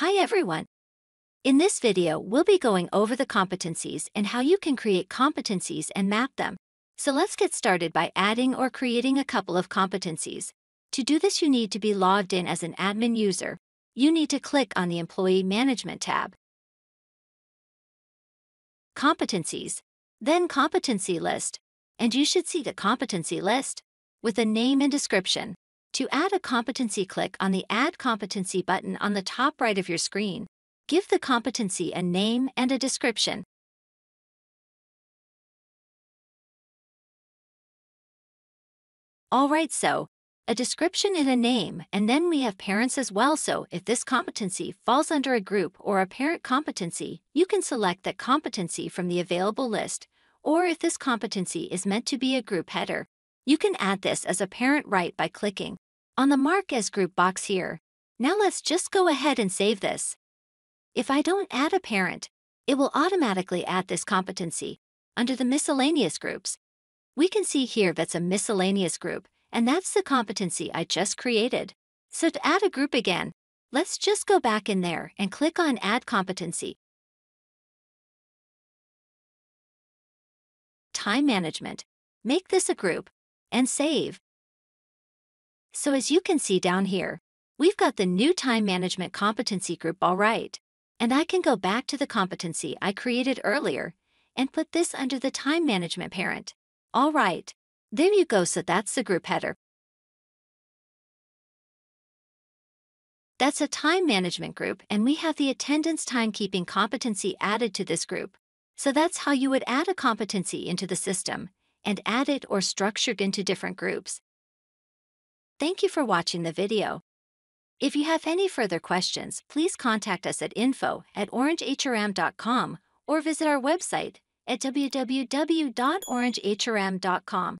Hi everyone! In this video, we'll be going over the competencies and how you can create competencies and map them. So let's get started by adding or creating a couple of competencies. To do this, you need to be logged in as an admin user. You need to click on the Employee Management tab. Competencies, then Competency List, and you should see the competency list with a name and description. To add a competency, click on the Add Competency button on the top right of your screen. Give the competency a name and a description. Alright, so a description and a name, and then we have parents as well. So if this competency falls under a group or a parent competency, you can select that competency from the available list, or if this competency is meant to be a group header, you can add this as a parent right by clicking on the Mark as Group box here. Now let's just go ahead and save this. If I don't add a parent, it will automatically add this competency under the miscellaneous groups. We can see here that's a miscellaneous group, and that's the competency I just created. So to add a group again, let's just go back in there and click on Add Competency. Time Management. Make this a group and save. So as you can see down here, we've got the new time management competency group all right. And I can go back to the competency I created earlier and put this under the time management parent. All right, there you go so that's the group header. That's a time management group and we have the attendance timekeeping competency added to this group. So that's how you would add a competency into the system and add it or structure it into different groups. Thank you for watching the video. If you have any further questions, please contact us at info at orangehrm.com or visit our website at www.orangehrm.com.